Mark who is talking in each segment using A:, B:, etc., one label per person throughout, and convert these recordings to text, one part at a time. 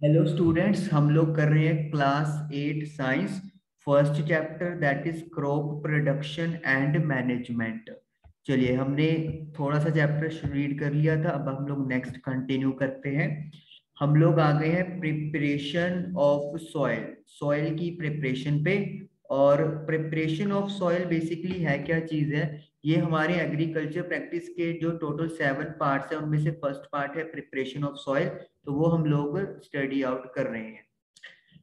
A: Hello students हम लोग कर रहे हैं class eight science first chapter that is crop production and management चलिए, हमने थोड़ा सा चैप्टर रीड कर लिया था, अब हम लोग नेक्स्ट कंटिन्यू करते हैं. हम लोग आ गए हैं प्रिपरेशन ऑफ़ सॉइल सॉइल की प्रिपरेशन पे और प्रिपरेशन ऑफ़ सॉइल बेसिकली है क्या चीज़ है? ये हमारे एग्रीकल्चर प्रैक्टिस के जो टोटल सेवन पार्ट्स है, उनमें से फ़र्स्ट पार्ट है प्रिपरेशन ऑफ़ सॉइल तो वो हम लोग स्टडी आउट कर रहे हैं।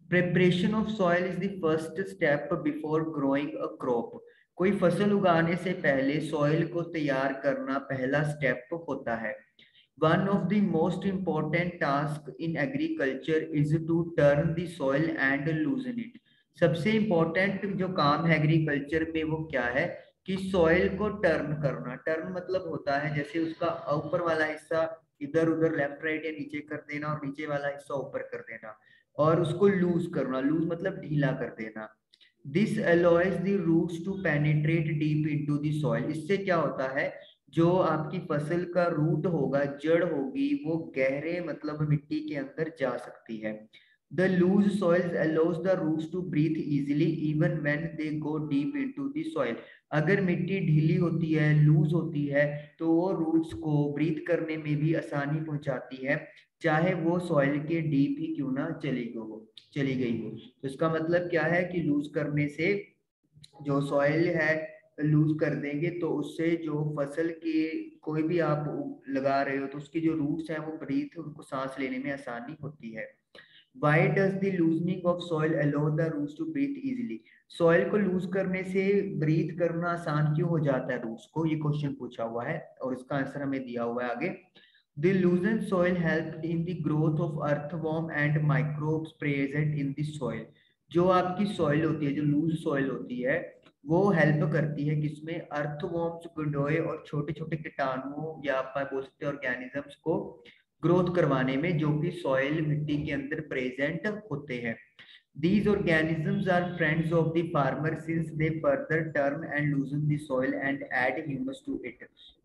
A: Preparation of soil is the first step before growing a crop कोई फ़सल उगाने से पहले सॉइल को तैयार करना पहला स्टेप होता है। One of the most important task in agriculture is to turn the soil and loosen it सबसे इंपॉर्टेंट जो काम है एग्रीकल्चर में वो क्या है? कि सॉइल को टर्न करना। टर्न मतलब होता है जैसे उसका ऊपर वाला हिस्सा इधर उधर लेफ़्ट राइट या नीचे कर देना और नीचे वाला हिस्सा ऊपर कर देना और उसको लूज करना। लूज मतलब ढीला कर देना। This allows the roots to penetrate deep into the soil इससे क्या होता है? जो आपकी फ़सल का रूट होगा, जड़ होगी, वो गहरे मतलब मिट्टी के अंदर जा सकती है। The loose soils allows the roots to breathe easily even when they go deep into the soil. अगर मिट्टी ढीली होती है लूज होती है तो वो रूट्स को ब्रीथ करने में भी आसानी पहुंचाती है चाहे वो सॉइल के डीप ही क्यों ना चली गई हो चली गई हो। तो इसका मतलब क्या है कि लूज करने से जो सॉइल है लूज कर देंगे तो उससे जो फ़सल के कोई भी आप लगा रहे हो तो उसकी जो रूट्स हैं वो ब्रीथ उनको सांस लेने में आसानी होती है। Why does the loosening of soil allow the roots to breathe easily? Soil को लूज करने से ब्रीथ करना आसान क्यों हो जाता है? रूट्स को, ये क्वेश्चन पूछा हुआ है और इसका आंसर हमें दिया हुआ है आगे। The loosened soil helped in the growth of earthworm and microbes present in the soil. जो आपकी सॉइल होती है, जो लूज सॉइल होती है, वो हेल्प करती है किसमें? अर्थवॉर्म्स गुडोए और छोटे छोटे कीटाणुओं या आप बोल सकते हैं ऑर्गेनिजम्स को ग्रोथ करवाने में जो कि सॉइल मिट्टी के अंदर प्रेजेंट होते हैं। These organisms are friends of the farmer since they further turn and loosen the soil and add humus to it.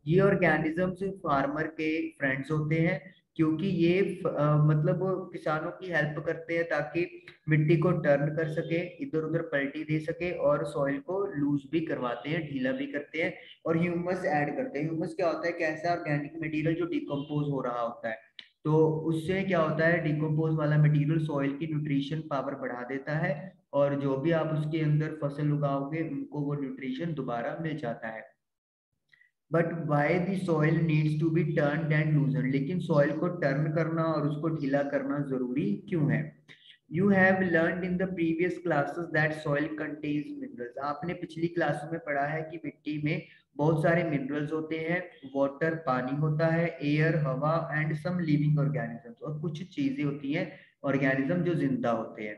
A: ये organisms farmer के friends होते हैं क्योंकि ये आ, मतलब किसानों की हेल्प करते हैं ताकि मिट्टी को टर्न कर सके इधर उधर पलटी दे सके और सॉइल को लूज भी करवाते हैं ढीला भी करते हैं और ह्यूमस ऐड करते हैं। ह्यूमस क्या होता है? कैसा ऑर्गेनिक मटेरियल जो डिकम्पोज हो रहा होता है। तो उससे क्या होता है डिकम्पोज वाला मटेरियल सॉइल की न्यूट्रिशन पावर बढ़ा देता है और जो भी आप उसके अंदर फ़सल उगाओगे, उनको वो न्यूट्रिशन दोबारा मिल जाता है। But why the soil needs to be turn and loosen लेकिन सॉइल को टर्न करना और उसको ढीला करना ज़रूरी क्यों है? You have learn in the previous classes that soil contains minerals आपने पिछली क्लासों में पढ़ा है कि मिट्टी में बहुत सारे मिनरल्स होते हैं वाटर पानी होता है एयर हवा एंड सम लिविंग ऑर्गेनिजम्स और कुछ चीज़ें होती हैं ऑर्गेनिज्म जो ज़िंदा होते हैं।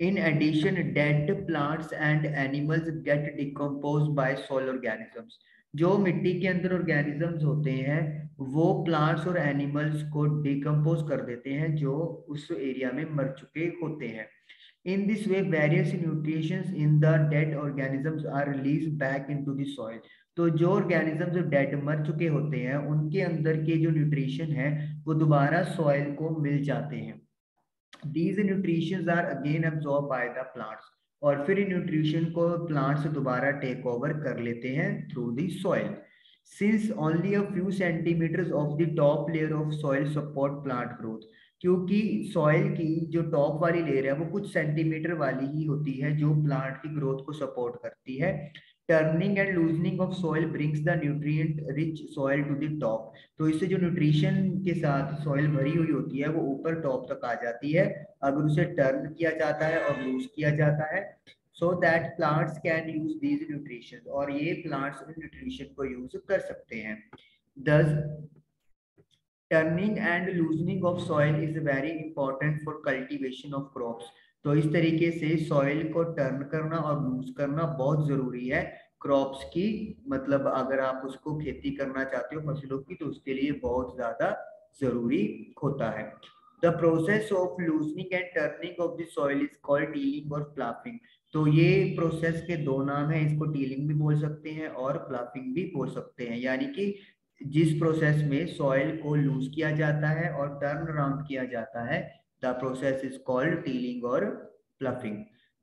A: In addition dead plants and animals get decompose by soil organisms जो मिट्टी के अंदर ऑर्गेनिजम्स होते हैं, वो प्लांट्स और एनिमल्स को डिकम्पोज कर देते हैं, जो उस एरिया में मर चुके होते हैं। In this way various nutritions in the dead organisms are release back into the soil तो जो ऑर्गेनिज्म जो डेड मर चुके होते हैं, उनके अंदर के जो न्यूट्रिशन है, वो दोबारा सॉइल को मिल जाते हैं। These nutrition are again absorb by the plants और फिर न्यूट्रिशन को प्लांट्स दोबारा टेक ओवर कर लेते हैं through the soil since only a few centimetres of the top layer of soil support plant growth क्योंकि सॉइल की जो टॉप वाली लेयर है, वो कुछ सेंटीमीटर वाली ही होती है, जो प्लांट की ग्रोथ को सपोर्ट करती है। Turning and loosening of soil brings the nutrient rich soil to the top तो इससे जो न्यूट्रिशन के साथ सॉइल भरी हुई होती है, वो ऊपर टॉप तक आ जाती है। अगर उसे टर्न किया जाता है और लूज किया जाता है so that plants can use these nutrition और ये प्लांट्स उन न्यूट्रिशन को यूज़ कर सकते हैं। Thus turning and loosening of soil is very important for cultivation of crops तो इस तरीके से सॉइल को टर्न करना और लूज करना बहुत ज़रूरी है। क्रॉप्स की मतलब अगर आप उसको खेती करना चाहते हो फ़सलों की तो उसके लिए बहुत ज़्यादा ज़रूरी होता है। The process of loosening and turning of the soil is called tilling और प्लाफिंग तो ये प्रोसेस के दो नाम है, इसको टीलिंग भी बोल सकते हैं और प्लाफिंग भी बोल सकते हैं। यानी कि जिस प्रोसेस में सॉइल को लूज किया जाता है और टर्न अराउंड किया जाता है the process is called tilling और ploughing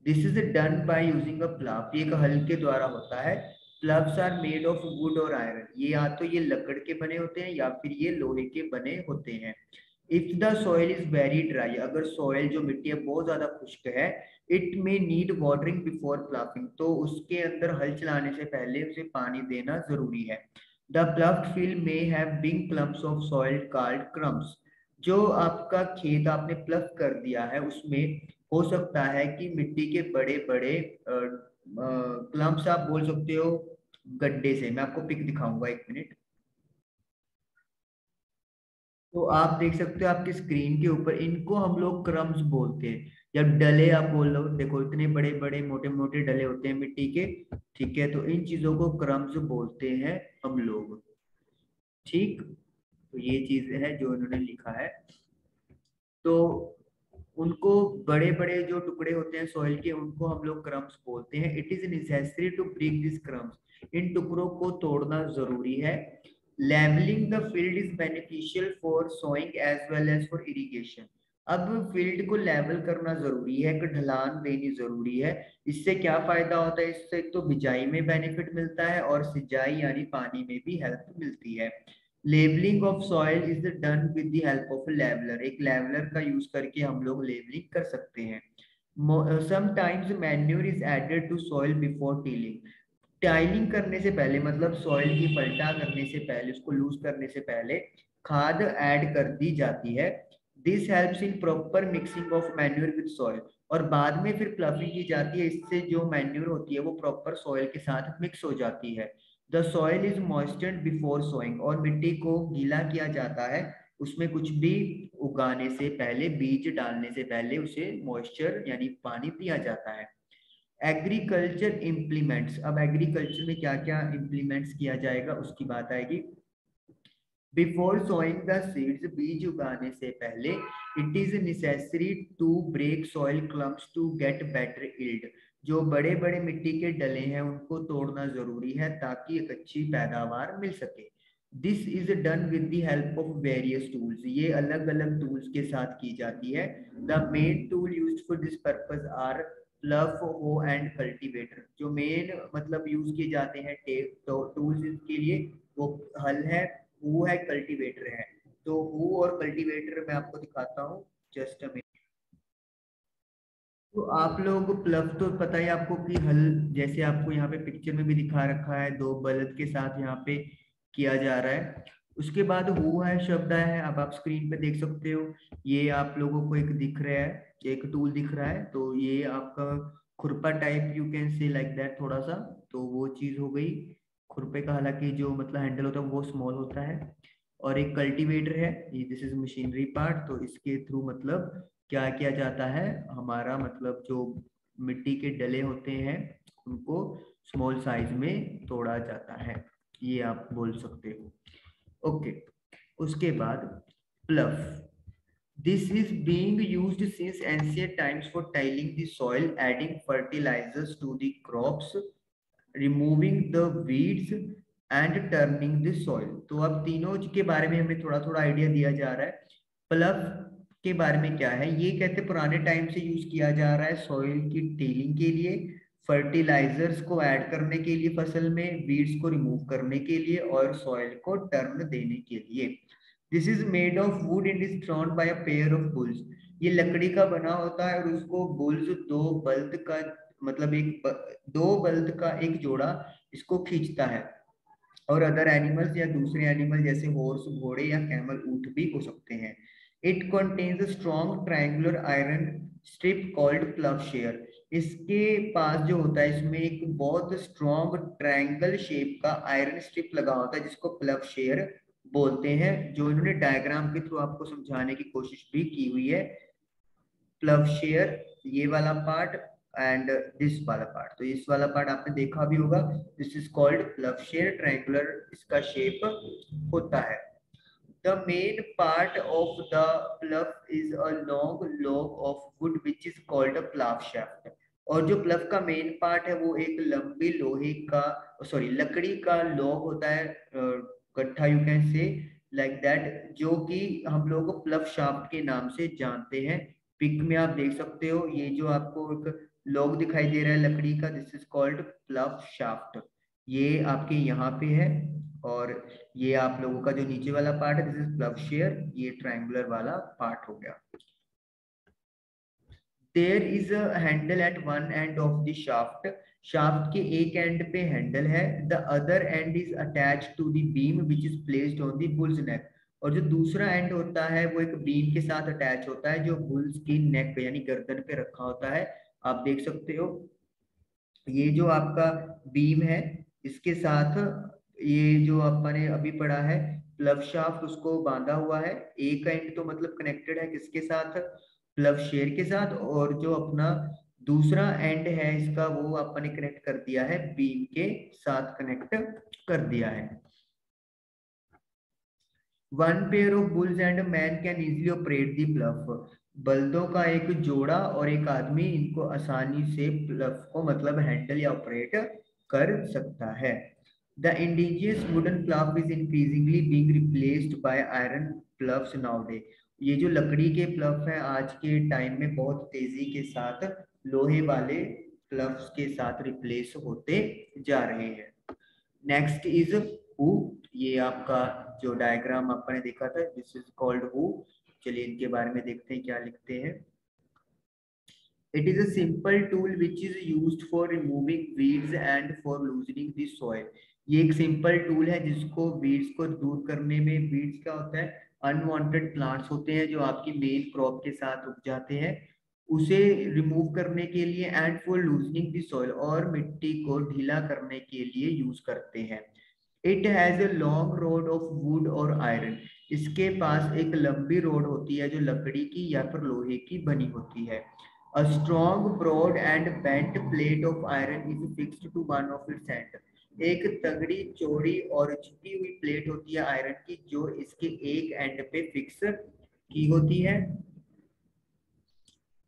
A: this is done by using a plough ये एक हल के द्वारा होता है। Ploughs are made of wood और आयरन ये या तो ये लकड़ के बने होते हैं या फिर ये लोहे के बने होते हैं। If the soil is very dry अगर सॉइल जो मिट्टी है बहुत ज़्यादा खुश्क है it may need watering before ploughing तो उसके अंदर हल चलाने से पहले उसे पानी देना ज़रूरी है। The ploughed field may have big clumps of soil called crumbs जो आपका खेत आपने प्लफ कर दिया है, उसमें हो सकता है कि मिट्टी के बड़े बड़े क्लम्प्स आप बोल सकते हो गड्ढे से। मैं आपको पिक दिखाऊँगा एक मिनट तो आप देख सकते हो आपकी स्क्रीन के ऊपर इनको हम लोग क्रम्स बोलते हैं। जब डले आप बोल लो, देखो इतने बड़े बड़े, मोटे मोटे डले होते हैं मिट्टी के, ठीक है? तो इन चीज़ों को क्रम्स बोलते हैं हम लोग। ठीक? तो ये चीज़ है जो इन्होंने लिखा है। तो उनको बड़े बड़े जो टुकड़े होते हैं सॉइल के, उनको हम लोग क्रम्स बोलते हैं। It is necessary to break this crumbs इन टुकड़ों को तोड़ना ज़रूरी है। Levelling the field is beneficial for sowing as well as for irrigation अब फ़ील्ड को लेवल करना ज़रूरी है कि ढलान देनी ज़रूरी है। इससे क्या फ़ायदा होता है? इससे तो बिजाई में बेनिफिट मिलता है और सिंचाई यानी पानी में भी हेल्प मिलती है। Levelling of soil is done with the help of leveller एक लेवलर का यूज़ करके हम लोग लेवलिंग कर सकते हैं। Sometimes manure is added to soil before tilling tilling करने से पहले मतलब सॉइल की पलटा करने से पहले, उसको लूज करने से पहले खाद ऐड कर दी जाती है। This helps in proper mixing of manure with soil और बाद में फिर प्लफिंग की जाती है, इससे जो मैन्यूर होती है, वो प्रॉपर सॉइल के साथ मिक्स हो जाती है। The soil is moistened before sowing और मिट्टी को गीला किया जाता है, उसमें कुछ भी उगाने से पहले, बीज डालने से पहले उसे मॉइस्चर यानी पानी दिया जाता है। एग्रीकल्चर इम्प्लीमेंट्स अब एग्रीकल्चर में क्या क्या इम्प्लीमेंट्स किया जाएगा, उसकी बात आएगी। बिफोर सोइंग द सीड्स बीज उगाने से पहले it is necessary to break soil clumps to get better yield जो बड़े बड़े मिट्टी के डले हैं, उनको तोड़ना ज़रूरी है ताकि एक अच्छी पैदावार मिल सके। This is done with the help of various tools ये अलग अलग टूल्स के साथ की जाती है। The main tool used for this purpose are plough hoe and cultivator जो मेन मतलब यूज़ किए जाते हैं तो टूल्स के लिए वो हल है वो है कल्टीवेटर है। तो वो और कल्टीवेटर मैं आपको दिखाता हूँ। जस्ट अ तो आप लोग प्लफ तो पता ही आपको कि हल, जैसे आपको यहाँ पे पिक्चर में भी दिखा रखा है, दो बलद के साथ यहाँ पे किया जा रहा है। उसके बाद हु है शब्द आया है, अब आप स्क्रीन पे देख सकते हो। ये आप लोगों को एक दिख रहा है, एक टूल दिख रहा है तो ये आपका खुरपा type you can say like that थोड़ा सा तो वो चीज़ हो गई। खुरपे का हालाँकि जो मतलब हैंडल होता है वो स्मॉल होता है। और एक कल्टीवेटर है दिस इज़ मशीनरी पार्ट तो इसके थ्रू मतलब क्या किया जाता है? हमारा मतलब जो मिट्टी के डले होते हैं, उनको स्मॉल साइज़ में तोड़ा जाता है। ये आप बोल सकते हो। ओके। उसके बाद plough. This is being used since ancient times for tilling the soil adding fertilisers to the crops removing the weeds and turning the soil तो अब तीनों के बारे में हमें थोड़ा थोड़ा आइडिया दिया जा रहा है। प्लफ के बारे में क्या है? ये कहते पुराने टाइम से यूज़ किया जा रहा है सॉइल की टेलिंग के लिए फर्टिलाइजर्स को ऐड करने के लिए फ़सल में बीड्स को रिमूव करने के लिए और सॉइल को टर्न देने के लिए। This is made of wood and is thrown by a pair of bulls ये लकड़ी का बना होता है और उसको बुल्स दो बल्द का मतलब एक दो बल्द का एक जोड़ा इसको खींचता है। और अदर एनिमल्स या दूसरे एनिमल जैसे हॉर्स घोड़े या कैमल ऊँट भी हो सकते हैं। It contains strong triangular iron strip called ploughshare इसके पास जो होता है, इसमें एक बहुत स्ट्रॉन्ग ट्रायंगल शेप का आयरन स्ट्रिप लगा होता है, जिसको प्लव शेयर बोलते हैं, जो इन्होंने डायग्राम के थ्रू आपको समझाने की कोशिश भी की हुई है। प्लव शेयर ये वाला पार्ट एंड दिस वाला पार्ट तो इस वाला पार्ट आपने देखा भी होगा this is called ploughshare triangular इसका शेप होता है। The main part of the plough is a long log of wood, which is called a plough shaft. और जो प्लव का मेन पार्ट है, वो एक लंबी लोहे का सॉरी लकड़ी का लॉग होता है गट्ठा you can say like that जो कि हम लोग प्लव शाफ्ट के नाम से जानते हैं। पिक में आप देख सकते हो, ये जो आपको एक लॉग दिखाई दे रहा है, लकड़ी का this is called plough shaft ये आपके यहाँ पे है। और ये आप लोगों का जो नीचे वाला पार्ट है दिस इज़ प्लव शेयर ये ट्रायंगुलर वाला पार्ट हो गया। There is handle at one end of the shaft shaft के एक एंड पे हैंडल है। The other end is attach to the beam which is placed on the bull's neck और जो दूसरा एंड होता है, वो एक बीम के साथ अटैच होता है, जो बुल्स की नेक पे, यानी गर्दन पे रखा होता है। आप देख सकते हो। ये जो आपका बीम है, इसके साथ ये जो अपने अभी पढ़ा है प्लव शाफ्ट उसको बांधा हुआ है। एक एंड तो मतलब कनेक्टेड है किसके साथ? प्लव शेयर के साथ और जो अपना दूसरा एंड है इसका वो आपने कनेक्ट कर दिया है। बीम के साथ कनेक्ट कर दिया है। One pair of bulls and man can easily operate the plough बल्दों का एक जोड़ा और एक आदमी इनको आसानी से प्लफ को मतलब हैंडल या ऑपरेट कर सकता है। The indigenous wooden plough is increasingly being replaced by iron ploughs nowadays ये जो लकड़ी के प्लफ है, आज के टाइम में बहुत तेज़ी के साथ लोहे वाले प्लफ्स के साथ रिप्लेस होते जा रहे हैं। नेक्स्ट इज़ हु ये आपका जो डायग्राम आपने देखा था दिस इज़ कॉल्ड हु चलिए इनके बारे में देखते हैं, क्या लिखते हैं। It is a simple tool which is used for removing weeds and for loosening the soil ये एक सिंपल टूल है जिसको वीड्स को दूर करने में वीड्स क्या होता है? अनवांटेड प्लांट्स होते हैं जो आपकी मेन क्रॉप के साथ उग जाते हैं। उसे रिमूव करने के लिए and for loosening the soil और मिट्टी को ढीला करने के लिए यूज़ करते हैं। It has a long rod of wood और आयरन इसके पास एक लंबी रोड होती है जो लकड़ी की या फिर लोहे की बनी होती है। A strong broad and bent plate of iron is fixed to one of its end एक तगड़ी चौड़ी और झुकी हुई प्लेट होती है आयरन की, जो इसके एक एंड पे फिक्स की होती है।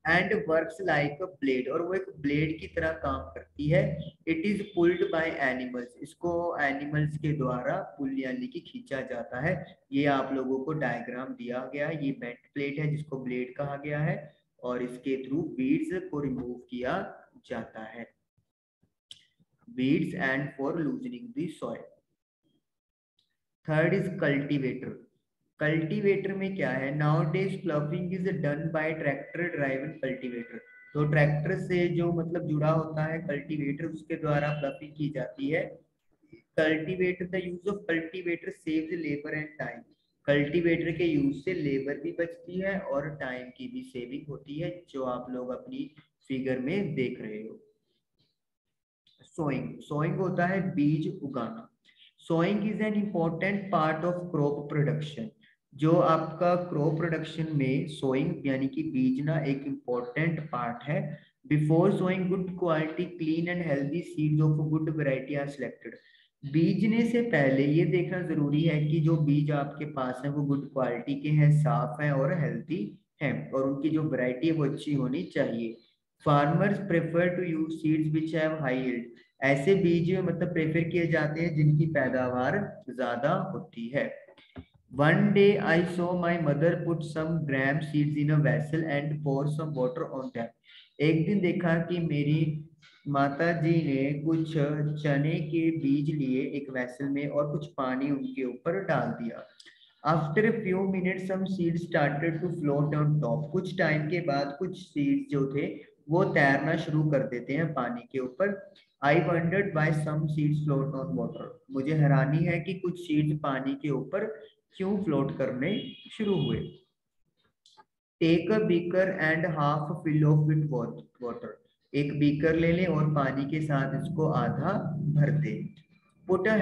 A: एंड वर्क्स लाइक ब्लेड और वो एक ब्लेड की तरह काम करती है। It is pulled by animals इसको एनिमल्स के द्वारा पुल यानी कि खींचा जाता है। ये आप लोगों को डायग्राम दिया गया है। ये बेंट प्लेट है जिसको ब्लेड कहा गया है और इसके थ्रू बीड्स को रिमूव किया जाता है। Weeds and for loosening the soil third is cultivator cultivator में क्या है? Nowadays ploughing is done by tractor driven cultivator तो ट्रैक्टर से जो मतलब जुड़ा होता है कल्टीवेटर उसके द्वारा प्लफिंग की जाती है। Cultivator the use of cultivator saves labour and time cultivator के यूज़ से लेबर भी बचती है और टाइम की भी सेविंग होती है, जो आप लोग अपनी फिगर में देख रहे हो। सोइंग सोइंग होता है बीज उगाना. Sowing is an important part of crop production जो आपका क्रॉप प्रोडक्शन में सोइंग यानी कि बीजना एक इम्पोर्टेंट पार्ट है. Before sowing good quality clean and healthy seeds of good variety are selected बीजने से पहले ये देखना ज़रूरी है कि जो बीज आपके पास है, वो गुड क्वालिटी के हैं, साफ़ है और हेल्दी है और उनकी जो वैरायटी है, वो अच्छी होनी चाहिए. Farmers prefer to use seeds which have high yield ऐसे बीज मतलब प्रेफर किए जाते हैं जिनकी पैदावार ज़्यादा होती है। One day I saw my mother put some gram seeds in a vessel and pour some water on them. एक दिन देखा कि मेरी माता जी ने कुछ चने के बीज लिए एक वेसल में और कुछ पानी उनके ऊपर डाल दिया। After few minute some seed started to float on top कुछ टाइम के बाद कुछ सीड्स जो थे, वो तैरना शुरू कर देते हैं पानी के ऊपर। I wondered by some seeds float on water मुझे हैरानी है कि कुछ सीड्स पानी के ऊपर क्यों फ्लोट करने शुरू हुए? Take a beaker and half fill of with water एक बीकर ले लें और पानी के साथ इसको आधा भर दे। Put a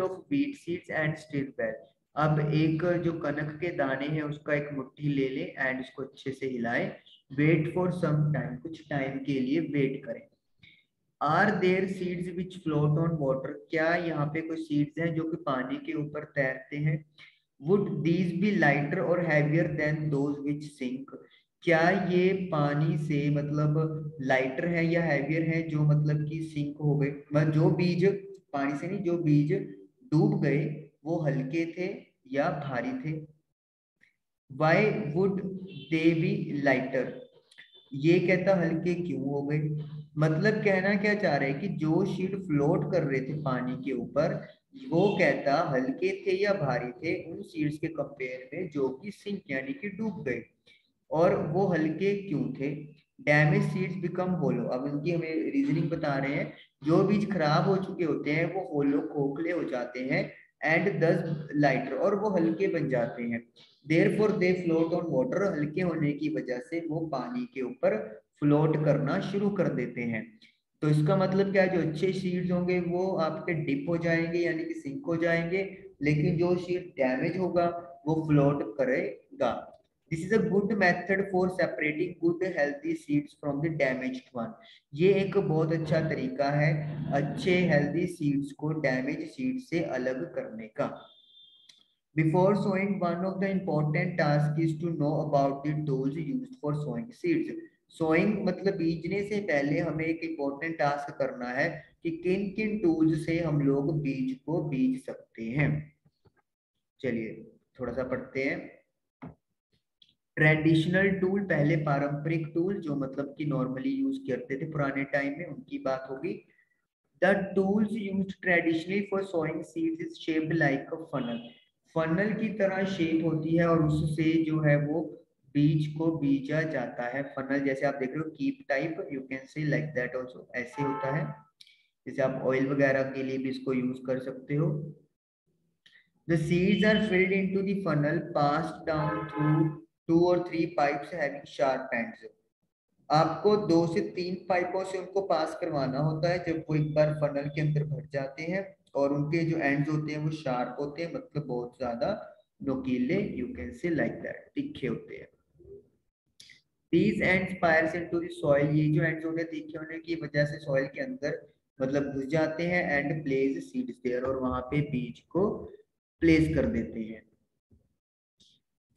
A: of beet seeds and stir well अब एक जो कनक के दाने हैं, उसका एक मुट्ठी ले लें एंड इसको अच्छे से हिलाएँ। वेट फॉर सम टाइम कुछ टाइम के लिए वेट करें। Are there seeds which float on water क्या यहाँ पे कोई सीड्स हैं जो कि पानी के ऊपर तैरते हैं? वुड दीज बी लाइटर और heavier than those which sink क्या ये पानी से मतलब लाइटर है या हैवियर है जो मतलब कि सिंक हो गए? मतलब जो बीज, पानी से नहीं, जो बीज डूब गए, वो हल्के थे या भारी थे? Why would they be lighter ये कहता हल्के क्यों हो गए? मतलब कहना क्या चाह रहे हैं कि जो शीट फ्लोट कर रहे थे पानी के ऊपर, वो कहता हल्के थे या भारी थे, उन सीड्स के कंपेयर में जो कि सिंक यानी कि डूब गए। और वो हल्के क्यों थे? डैमेज सीड्स बिकम होलो अब उनकी हमें रीजनिंग बता रहे हैं, जो बीज खराब हो चुके होते हैं, वो होलो खोखले हो जाते हैं एंड दस लाइटर और वो हल्के बन जाते हैं। Therefore they float on water हल्के होने की वजह से वो पानी के ऊपर फ्लोट करना शुरू कर देते हैं। तो इसका मतलब क्या है? जो अच्छे शीट्स होंगे, वो आपके डिप हो जाएँगे, यानी कि सिंक हो जाएँगे, लेकिन जो शीट डैमेज होगा, वो फ्लोट करेगा। This is a good method for separating good healthy seeds from the damaged one ये एक बहुत अच्छा तरीका है, अच्छे हेल्थी सीड्स को डैमेज सीड से अलग करने का। Before sowing, one of the important tasks is to know about the tools used for sowing seeds. Sowing मतलब बीजने से पहले हमें एक important task करना है कि किन किन tools से हम लोग बीज को बीज सकते हैं। चलिए थोड़ा सा पढ़ते हैं। ट्रेडिशनल टूल पहले पारंपरिक टूल जो मतलब कि नॉर्मली यूज़ करते थे पुराने टाइम में उनकी बात होगी। The tools used traditionally for sowing seeds is shaped like a funnel funnel की तरह शेप होती है और उससे जो है वो बीज को बीजा जाता है फनल जैसे आप देख रहे हो keep type you can say like that also ऐसे होता है। जैसे आप ऑयल वगैरह के लिए भी इसको यूज़ कर सकते हो। The seeds are filled into the funnel, passed down through two or three pipes having sharp. आपको दो से तीन पाइपों से उनको पास करवाना होता है जब वो एक बार फनल के अंदर भर जाते हैं। और उनके जो एंड्स होते हैं, वो शार्प होते हैं मतलब बहुत ज़्यादा नोकीले you can say like that तिखे होते हैं। These ends fires into the soil, ये जो एंड्स होते हैं, तीखे होने की वजह से सॉइल के अंदर मतलब घुस जाते हैं एंड प्लेस सीड्स देयर और वहाँ पे बीज को प्लेस कर देते हैं।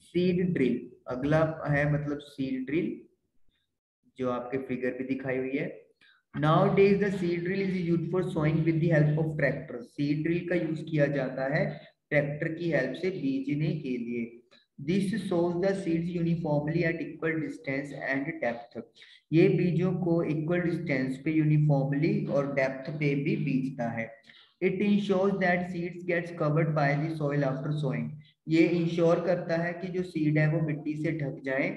A: सीड ड्रिल अगला है मतलब सीड ड्रिल जो आपके फिगर पे दिखाई हुई है। Nowadays the seed drill is used for sowing with the help of tractor. Seed drill का यूज़ किया जाता है ट्रैक्टर की हेल्प से बीजने के लिए This sows the seeds uniformly at equal distance and depth. ये बीजों को इक्वल डिस्टेंस पे यूनिफॉर्मली और डेप्थ पे भी बीजता है It ensures that seeds gets covered by the soil after sowing. ये इंश्योर करता है कि जो सीड है वो मिट्टी से ढक जाए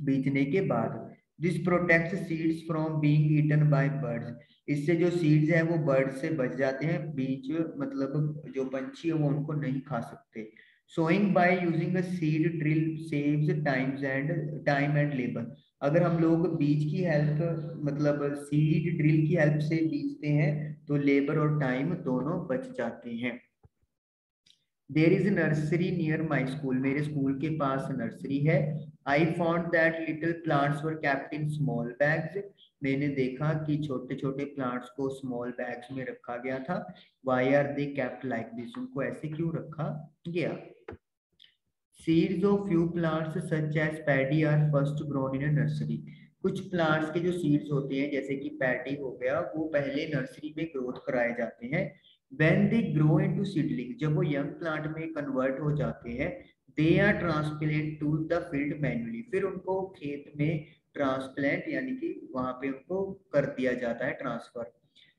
A: बीजने के बाद this protect seeds from being eaten by birds इससे जो सीड्स है, वो बर्ड से बच जाते हैं। बीज मतलब जो पंछी है, वो उनको नहीं खा सकते। Sowing by using a seed drill saves times and time and labour अगर हम लोग बीज की हेल्प मतलब सीड ड्रिल की हेल्प से बीजते हैं तो लेबर और टाइम दोनों बच जाते हैं। There is nursery near my school मेरे स्कूल के पास नर्सरी है। I found that little plants were kept in small bags मैंने देखा कि छोटे छोटे प्लांट्स को स्मॉल बैग्स में रखा गया था। Why are they kept like this उनको ऐसे क्यों रखा गया? Seeds of few plants such as paddy are first grown in nursery कुछ प्लांट्स के जो सीड्स होते हैं, जैसे कि पैडी हो गया, वो पहले नर्सरी में ग्रोथ कराए जाते हैं। When they grow into seedling जब वो यंग प्लांट में कन्वर्ट हो जाते हैं they are transplant to the field manually फिर उनको खेत में ट्रांसप्लांट यानी कि वहाँ पे उनको कर दिया जाता है transfer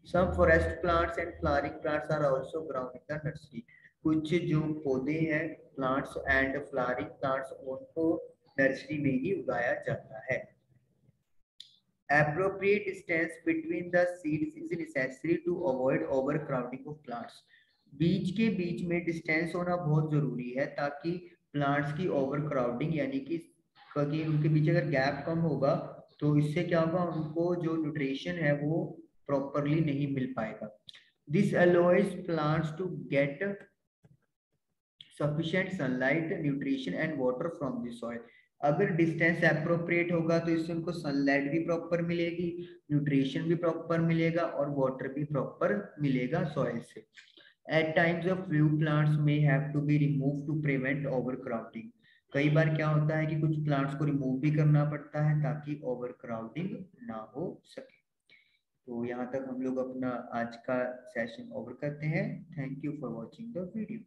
A: some forest plants and flowering plants are also grown in the nursery कुछ जो पौधे हैं प्लांट्स एंड फ्लावरिंग प्लांट्स उनको नर्सरी में ही उगाया जाता है. Appropriate distance between the seeds is necessary to avoid overcrowding of plants. बीज के बीच में डिस्टेंस होना बहुत ज़रूरी है ताकि प्लांट्स की ओवर क्राउडिंग यानी कि कि उनके बीच अगर गैप कम होगा तो इससे क्या होगा, उनको जो न्यूट्रिशन है वो प्रॉपरली नहीं मिल पाएगा। This allows plants to get sufficient sunlight, nutrition and water from the soil. अगर डिस्टेंस अप्रोप्रिएट होगा तो इससे उनको सनलाइट भी प्रॉपर मिलेगी न्यूट्रिशन भी प्रॉपर मिलेगा और वाटर भी प्रॉपर मिलेगा सॉइल से। At times of few plants may have to be remove to prevent overcrowding. कई बार क्या होता है कि कुछ प्लांट्स को रिमूव भी करना पड़ता है ताकि ओवरक्राउडिंग ना हो सके। तो यहाँ तक हम लोग अपना आज का सेशन ओवर करते हैं। Thank you for watching the video